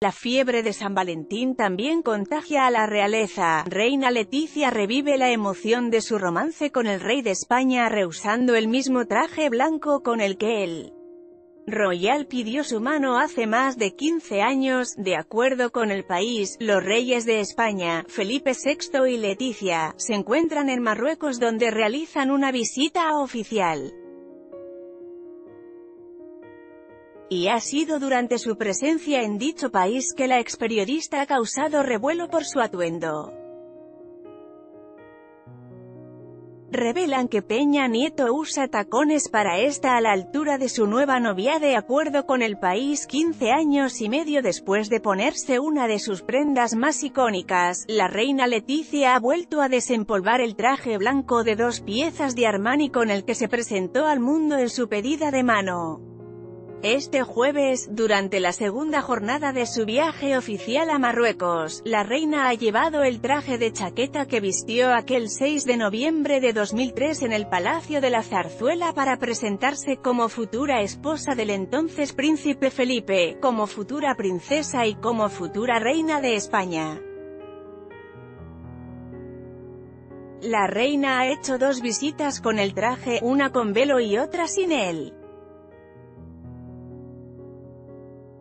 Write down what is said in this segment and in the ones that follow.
La fiebre de San Valentín también contagia a la realeza. Reina Leticia revive la emoción de su romance con el rey de España rehusando el mismo traje blanco con el que él Royal pidió su mano hace más de 15 años, de acuerdo con el país, los reyes de España, Felipe VI y Leticia, se encuentran en Marruecos donde realizan una visita oficial. y ha sido durante su presencia en dicho país que la experiodista ha causado revuelo por su atuendo. Revelan que Peña Nieto usa tacones para esta a la altura de su nueva novia de acuerdo con el país 15 años y medio después de ponerse una de sus prendas más icónicas, la reina Leticia ha vuelto a desempolvar el traje blanco de dos piezas de Armani con el que se presentó al mundo en su pedida de mano. Este jueves, durante la segunda jornada de su viaje oficial a Marruecos, la reina ha llevado el traje de chaqueta que vistió aquel 6 de noviembre de 2003 en el Palacio de la Zarzuela para presentarse como futura esposa del entonces príncipe Felipe, como futura princesa y como futura reina de España. La reina ha hecho dos visitas con el traje, una con velo y otra sin él.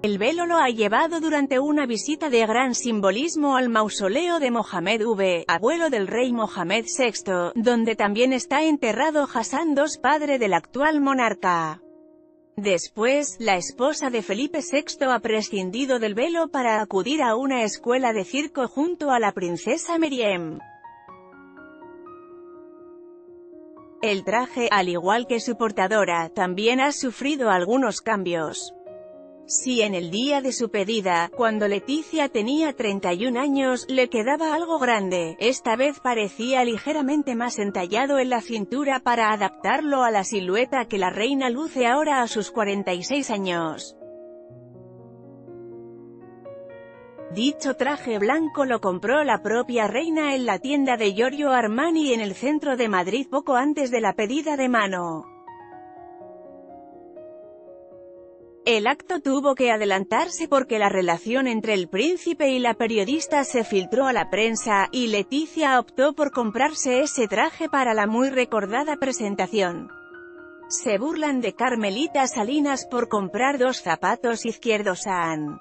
El velo lo ha llevado durante una visita de gran simbolismo al mausoleo de Mohamed V, abuelo del rey Mohamed VI, donde también está enterrado Hassan II padre del actual monarca. Después, la esposa de Felipe VI ha prescindido del velo para acudir a una escuela de circo junto a la princesa Meriem. El traje, al igual que su portadora, también ha sufrido algunos cambios. Si en el día de su pedida, cuando Leticia tenía 31 años, le quedaba algo grande, esta vez parecía ligeramente más entallado en la cintura para adaptarlo a la silueta que la reina luce ahora a sus 46 años. Dicho traje blanco lo compró la propia reina en la tienda de Giorgio Armani en el centro de Madrid poco antes de la pedida de mano. El acto tuvo que adelantarse porque la relación entre el príncipe y la periodista se filtró a la prensa, y Leticia optó por comprarse ese traje para la muy recordada presentación. Se burlan de Carmelita Salinas por comprar dos zapatos izquierdos a Anne.